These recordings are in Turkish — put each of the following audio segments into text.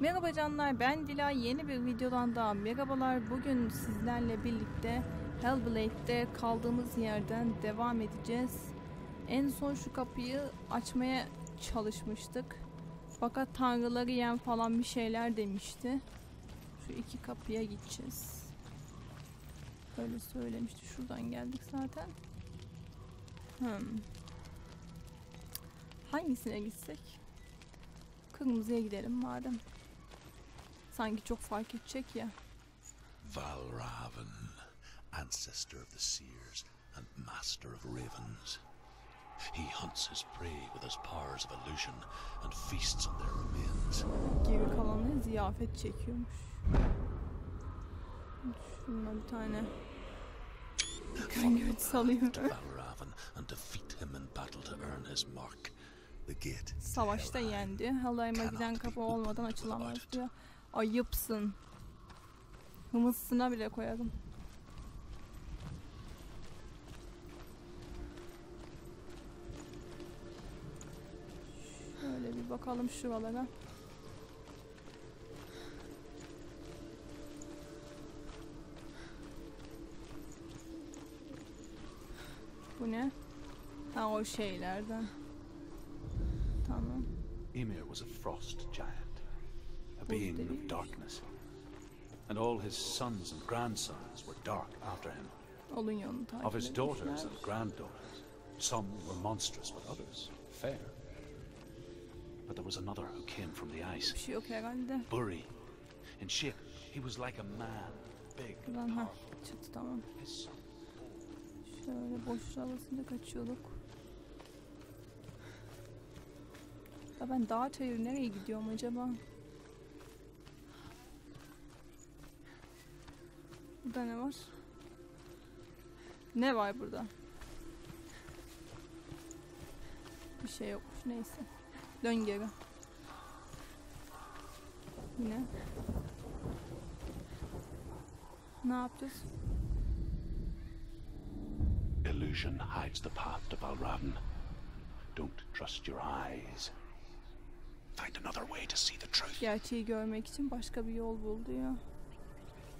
Merhaba canlar ben Dila. Yeni bir videodan daha merhabalar. Bugün sizlerle birlikte Hellblade'de kaldığımız yerden devam edeceğiz. En son şu kapıyı açmaya çalışmıştık fakat tanrıları yen falan bir şeyler demişti şu iki kapıya gideceğiz böyle söylemişti şuradan geldik zaten hmm. hangisine gitsek kırmızıya gidelim madem Sanki çok fark edecek ya. Valraven, ancestor of the seers and master of ravens. He hunts his prey with his powers of illusion and feasts on their remains. Geri kalanı ziyafet çekiyormuş. Şuna bir tane to Valraven and defeat him in battle to earn his mark. The gate. Savaşta yendi. Helheim'a giden kapı olmadan açılamaz diyor. Ayıpsın. Hımısına bile koyarım. Bakalım şuralara. Bu ne? Ha o şeylerden. Tamam. Ymir was a frost giant, a being of darkness. And all his sons and grandsons were dark after him. Of his daughters and granddaughters, some were monstrous, but others fair. But there was another who came from the ice, Bir şey yok herhalde. Buri. In shape, he was like a man, big Buradan ha çıktı tamam. Şöyle boşluğa basınca kaçıyorduk. Ya ben dağ çayırı nereye gidiyorum acaba? Burada ne var? Ne var burada? Bir şey yokmuş neyse. Dön geri. Yine. Ne yapacağız? Illusion hides the path to Valravn. Don't trust your eyes. Find another way to see the truth. Gerçeği görmek için başka bir yol bul diyor.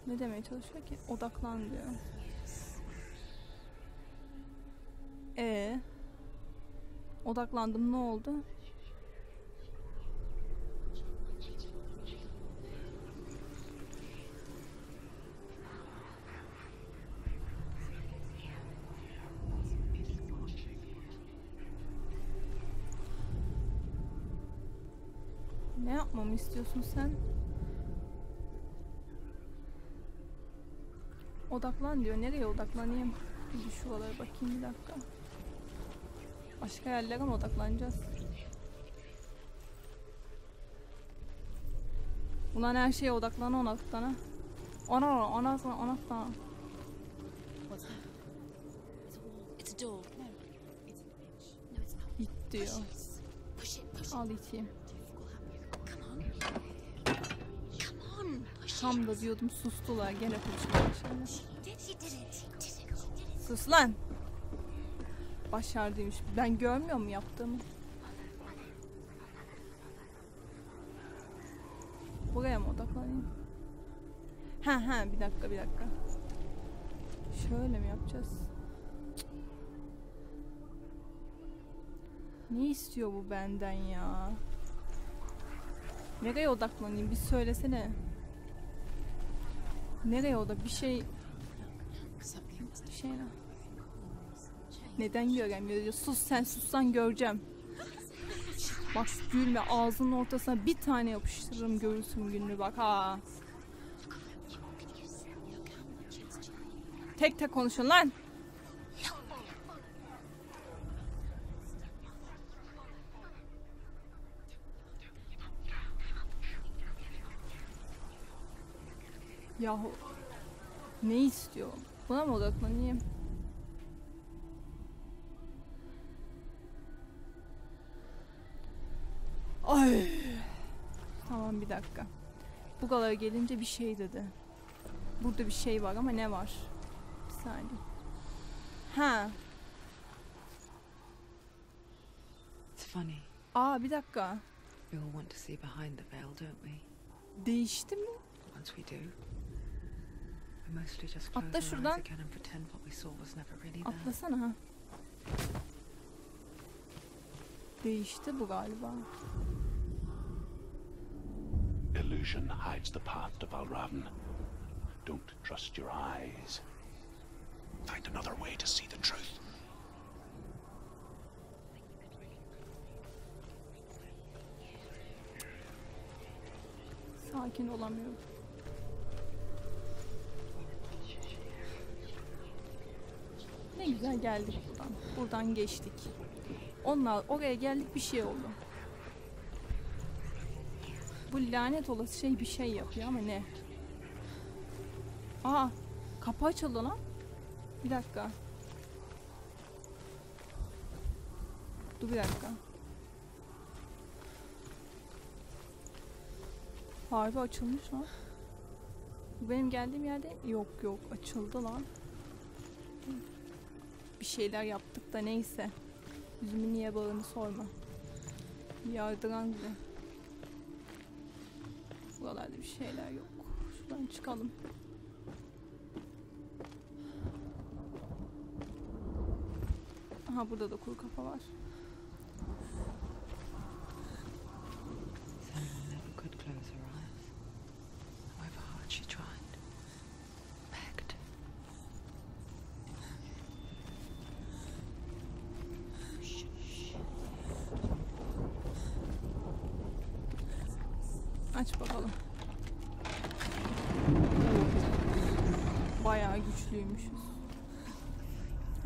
Ne demeye çalışıyor ki? Odaklan diyor. E Odaklandım ne oldu? Yapmamı istiyorsun sen? Odaklan diyor. Nereye odaklanayım? Bir şuralara bakayım bir dakika. Başka yerlere mi odaklanacağız? Ulan her şeye odaklan. Ona ona ona ona ona ona. What's that? It's a door. No. It's an inch. No, it's not. Git diyor. Push it. Push it. Al iteyim. Come on. Come on. Push Tam da diyordum sustular. Gene konuşmaya. Sus lan. Başardıymış. Ben görmüyor mu yaptığımı? Buraya mı odaklanayım? Ha ha bir dakika bir dakika. Şöyle mi yapacağız? Ne istiyor bu benden ya? Nereye odaklanayım? Bir söylesene. Nereye odak? Bir şey bir şey. Neden göremiyor. Sus sen sussan göreceğim. Bak gülme ağzının ortasına bir tane yapıştırırım görürsün gününü bak ha. Tek tek konuşun lan. Yahu ne istiyor? Buna mı odaklanayım? Ay. Tamam bir dakika. Bu kadar gelince bir şey dedi. Burada bir şey var ama ne var? Bir saniye. Ha. It's funny. Aa bir dakika. We all want to see behind the veil, don't we? Değişti mi? Once we do, we mostly just close Atla şuradan. Atlasana ha. Değişti bu galiba. Illusion hides the path to Valravn. Don't trust your eyes. Find another way to see the truth. Sakin olamıyorum. Ne güzel geldik buradan. Buradan geçtik. Onlar oraya geldik bir şey oldu. Bu lanet olası şey bir şey yapıyor ama ne? Aa kapı açıldı lan. Bir dakika. Dur bir dakika. Harbi açılmış lan. Bu benim geldiğim yerde yok yok açıldı lan. Bir şeyler yaptık da neyse. Yüzümü niye bağını sorma. Yardıran gibi. Buralarda bir şeyler yok. Şuradan çıkalım. Aha burada da kuru kafa var.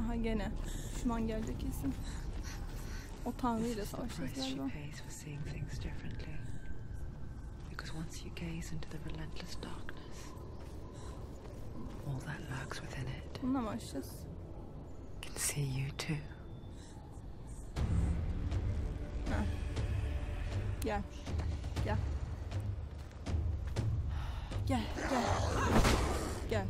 Aha gene. Düşman gelecek kesin. O tanrıyla This is the savaşacağız galiba. pays for seeing things differently. Because once you gaze into the relentless darkness, all that lurks within it Bununla mı açacağız? can see you too. Gel. Gel. Gel, gel. Gel.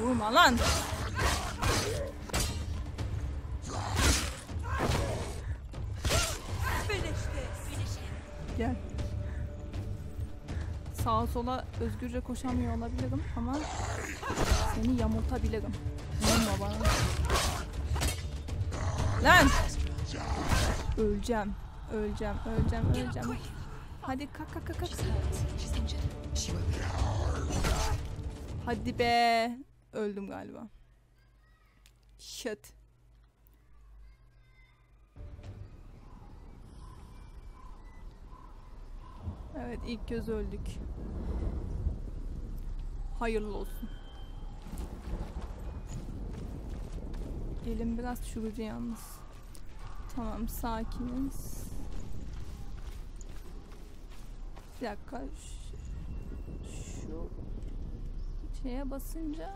Vurma lan. Gel. Sağa sola özgürce koşamıyor olabilirim ama seni yamultabilirim. Vurma bana. Lan! Öleceğim. Öleceğim, öleceğim, öleceğim. Hadi kalk kalk kalk. kalk. Hadi be. Öldüm galiba. Shit. Evet ilk göz öldük. Hayırlı olsun. Elim biraz çürücü yalnız. Tamam sakiniz. Bir dakika. Şu, şu şeye basınca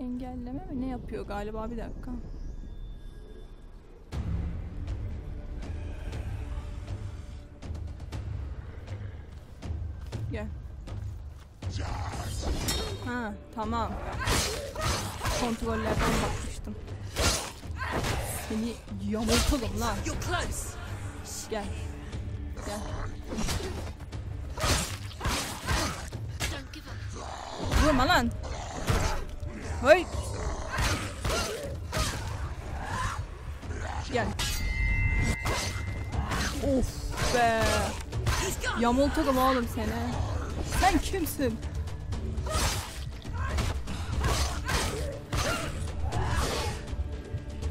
engelleme mi ne yapıyor galiba bir dakika. Gel. Ha tamam. Kontrollerden bakmıştım. Seni yamultalım lan. Gel. Gel. Vurma lan. Hey. Gel. Of be. Yamulturum oğlum seni. Sen kimsin?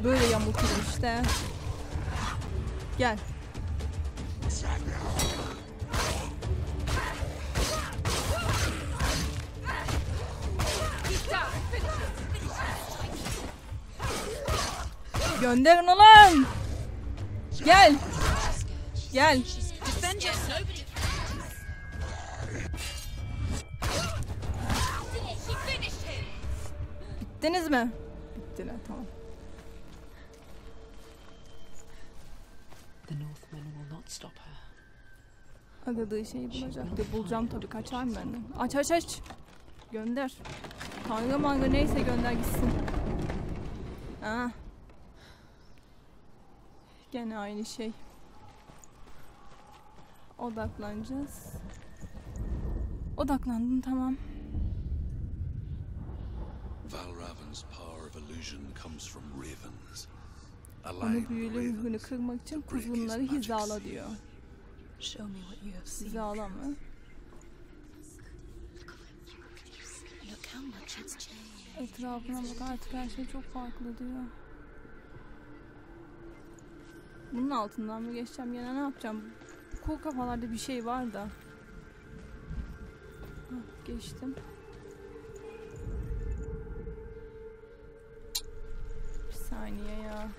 Böyle yamulturum işte. Gel. Gönderin ulan. Gel. Gel. Bittiniz mi? Bittiler tamam. Aradığı şeyi bulacak diye bulacağım tabii kaçar mı benden? Aç aç aç. Gönder. Kanga manga neyse gönder gitsin. Ah. Gene aynı şey. Odaklanacağız. Odaklandım tamam. Valravan's power of illusion comes from ravens. Onu büyülü ruhunu kırmak için kuzgunları hizala diyor. Hizala mı? Etrafına bak artık her şey çok farklı diyor. Bunun altından mı geçeceğim yine ne yapacağım? Kol kafalarda bir şey var da. Geçtim. Bir saniye ya.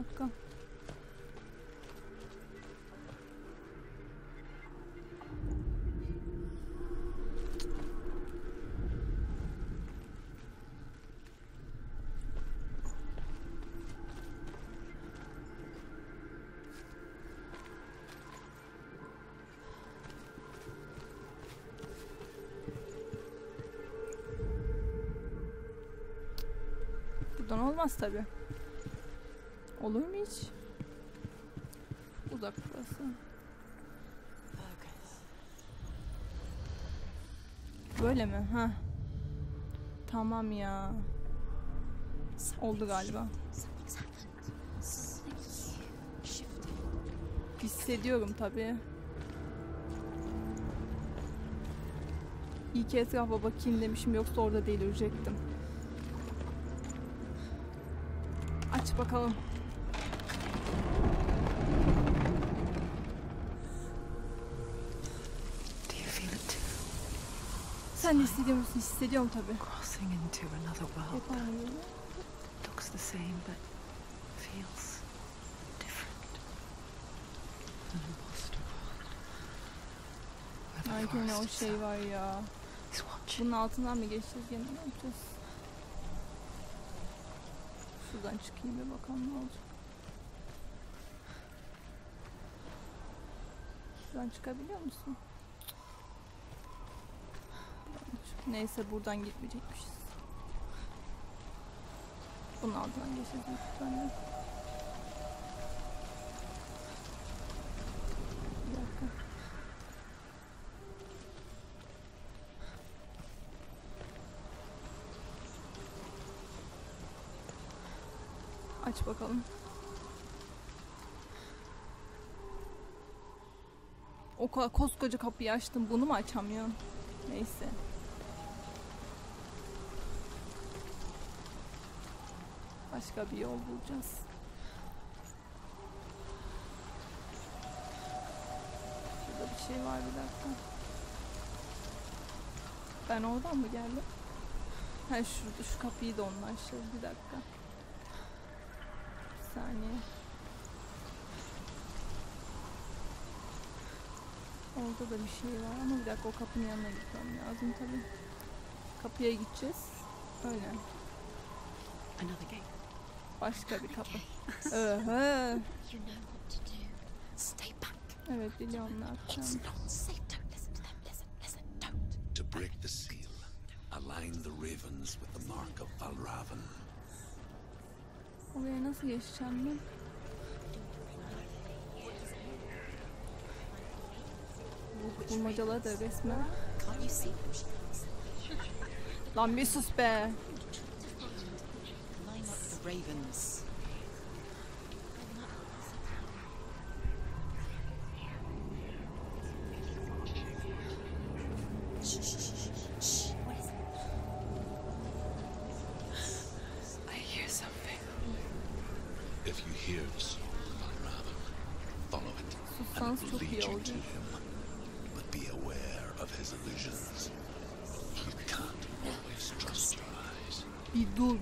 Dakika. Buradan olmaz tabi. Olur mu hiç? Uzak burası. Böyle mi? Ha. Tamam ya. Oldu galiba. Hissediyorum tabi. İyi ki etrafa bakayım demişim yoksa orada delirecektim. Aç bakalım. Do you feel it too? Sen de hissediyor musun? Hissediyorum tabi. Crossing into another world looks the same but feels different. An imposter world. Ay gene o şey var ya. Bunun altından mı geçeceğiz gene ne yapacağız? Şuradan çıkayım bir bakalım ne olacak. Şuradan çıkabiliyor musun? Buradan çık- Neyse buradan gitmeyecekmişiz. Bunun altından geçeceğiz büyük ihtimalle. Aç bakalım. O kadar koskoca kapıyı açtım. Bunu mu açamıyorum? Neyse. Başka bir yol bulacağız. Şurada bir şey var bir dakika. Ben oradan mı geldim? Ha şurada şu kapıyı da onlar şey. Bir dakika. Bir saniye. Orada da bir şey var ama bir dakika o kapının yanına gitmem lazım tabii. Kapıya gideceğiz. Öyle. Another gate. Başka bir kapı. Öhö. Back. Evet biliyorum ne yapacağım. to break the seal, align the ravens with the mark of Valravan. Oraya nasıl geçeceğim ben? Bu bulmacalar da resmen. Can't you see? Lan bir sus be. ravens. I hear something. If you hear something, I'd rather follow it. And lead you to him.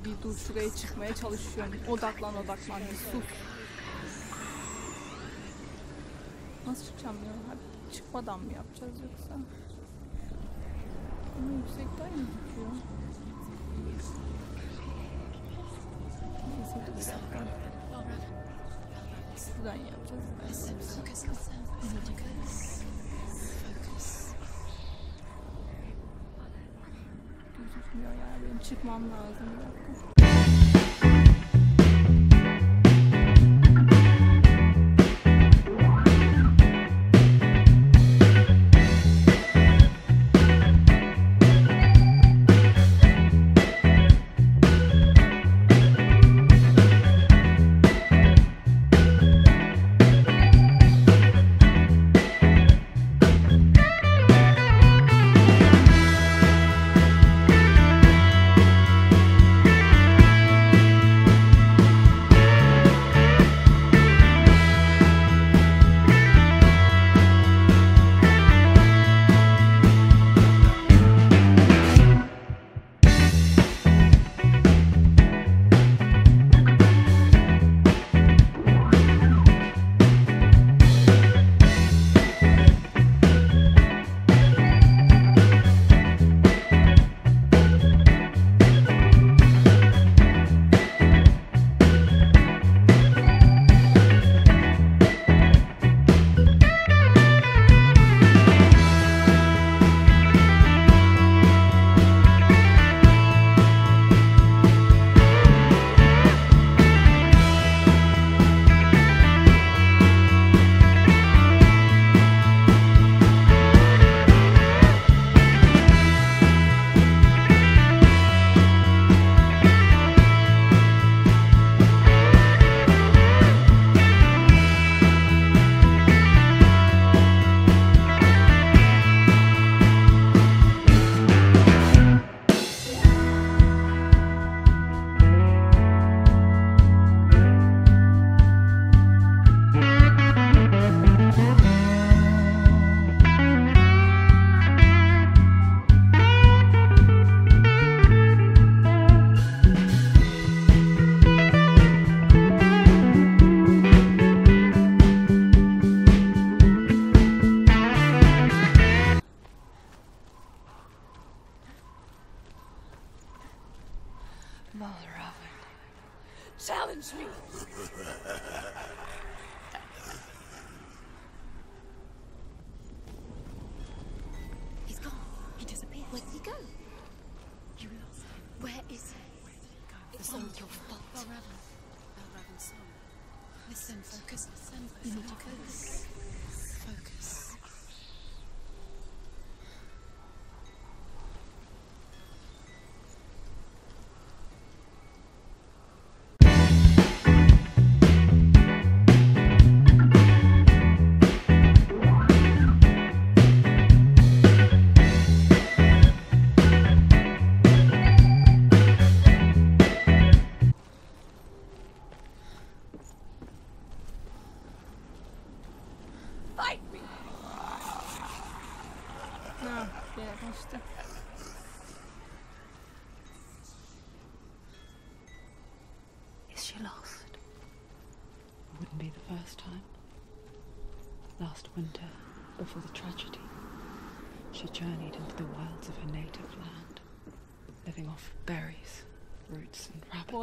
Bir dur şuraya çıkmaya çalışıyorum. Odaklan odaklan bir sus. Nasıl çıkacağım ya? Hadi çıkmadan mı yapacağız yoksa? Ama yüksekten gözüküyor. Neyse dur bir dakika. Şuradan yapacağız. Gözükmüyor ya. Benim çıkmam lazım. Bir dakika.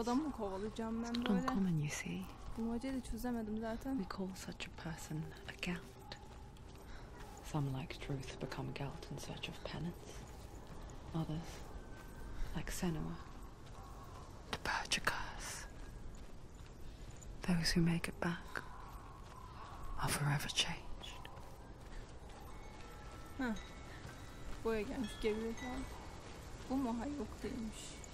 Adamı mı kovalayacağım ben Not böyle? uncommon, you see. Bulmacayı da çözemedim zaten. We call such a person a gelt. Some, like Truth, become gelt in search of penance. Others, like Senua, to purge a curse. Those who make it back are forever changed. Ha. Buraya gelmiş geriye. Bu mu? Hayır yok değilmiş.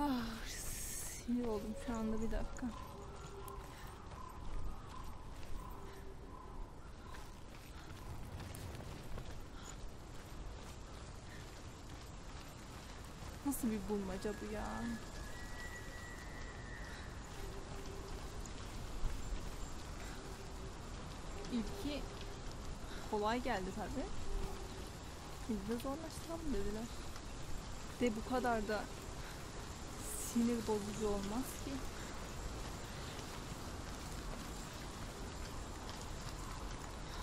Ah, sinir oldum şu anda bir dakika. Nasıl bir bulmaca bu ya? İlki kolay geldi tabi. Biz de zorlaştıralım dediler. De bu kadar da sinir bozucu olmaz ki.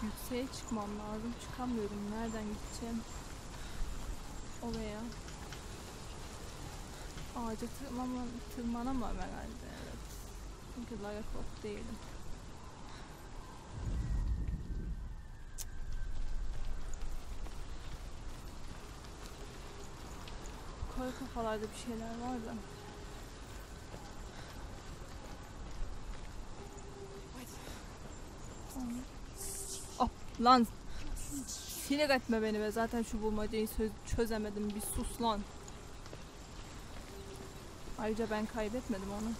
Yükseğe çıkmam lazım. Çıkamıyorum. Nereden gideceğim? Oraya. Ağaca tırmanma, tırmanamam herhalde. Evet. Çünkü Lara Croft değilim. Koy kafalarda bir şeyler var da. Lan sinir etme beni be zaten şu bulmacayı çözemedim bir sus lan. Ayrıca ben kaybetmedim onu.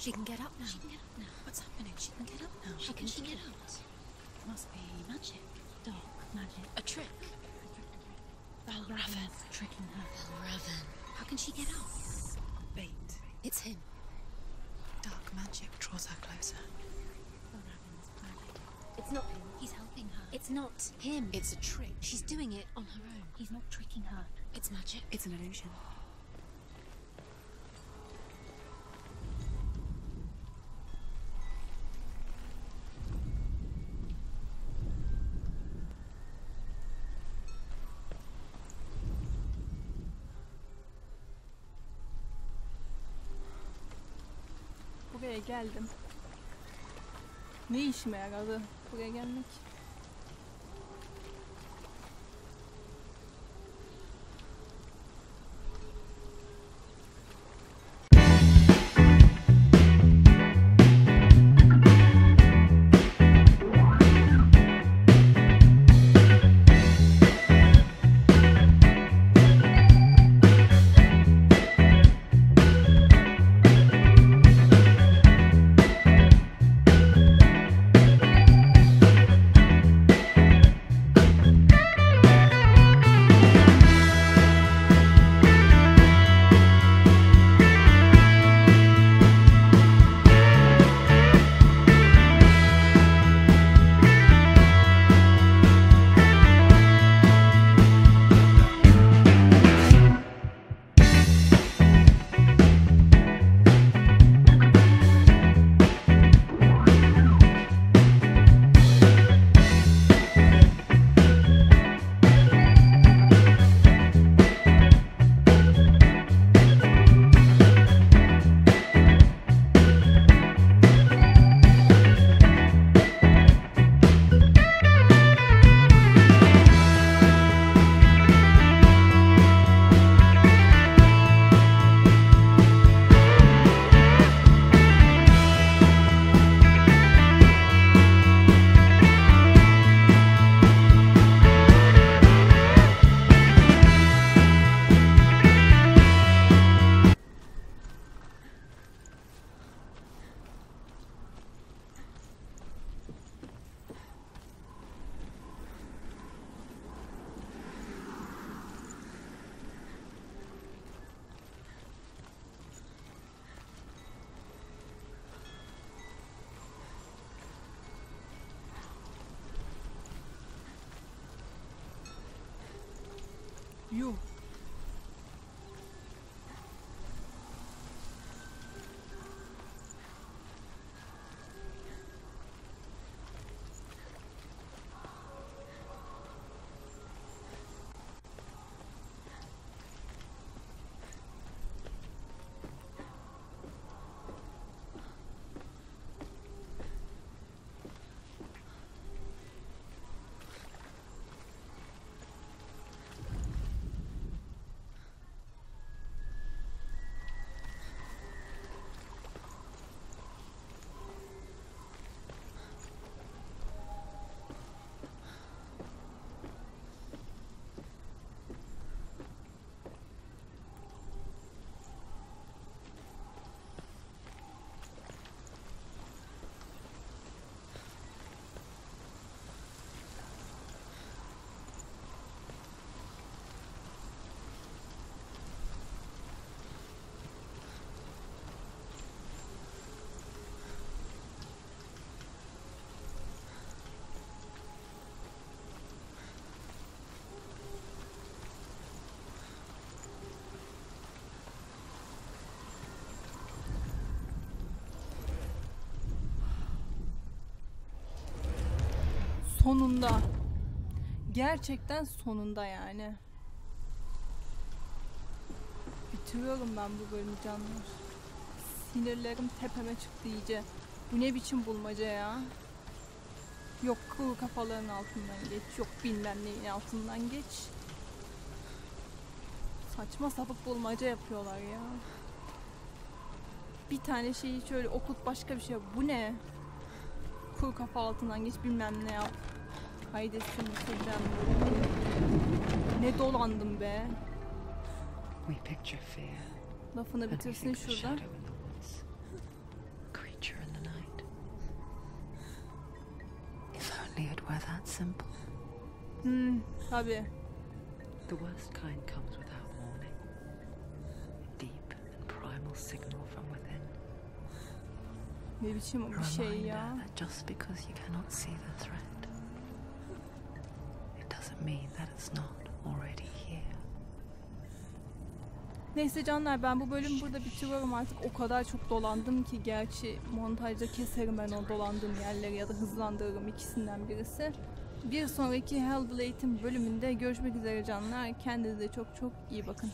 She can get up now. She can get up now. What's happening? She can get up now. How can she get out? It must be magic. Dark magic. A trick. Valravan tricking her. Valravan. How can she get out? Bait. It's him. Dark magic draws her closer. Valravan's magic. It's not him. He's helping her. It's not him. It's a trick. She's doing it on her own. He's not tricking her. It's magic. It's an illusion. Geldim. Ne işime yaradı buraya gelmek? Sonunda. Gerçekten sonunda yani. Bitiriyorum ben bu bölümü canlar. Sinirlerim tepeme çıktı iyice. Bu ne biçim bulmaca ya? Yok kuru kafaların altından geç, yok bilmem neyin altından geç. Saçma sapık bulmaca yapıyorlar ya. Bir tane şeyi şöyle okut başka bir şey. Bu ne? Kuru kafa altından geç bilmem ne yap. Haydi sürüden Ne dolandım be. We picture fear. Lafını and we bitirsin think of a şurada. shadow in the woods. Creature in the night. If only it were that simple. Hmm, tabi. The worst kind comes without warning. A deep and primal signal from within. Ne biçim bir şey ya. just because you cannot see the threat, it doesn't mean that it's not already here. Neyse canlar ben bu bölümü burada bitiriyorum artık. O kadar çok dolandım ki gerçi montajda keserim ben o dolandığım yerleri ya da hızlandırırım ikisinden birisi. Bir sonraki Hellblade'in bölümünde görüşmek üzere canlar. Kendinize çok çok iyi bakın.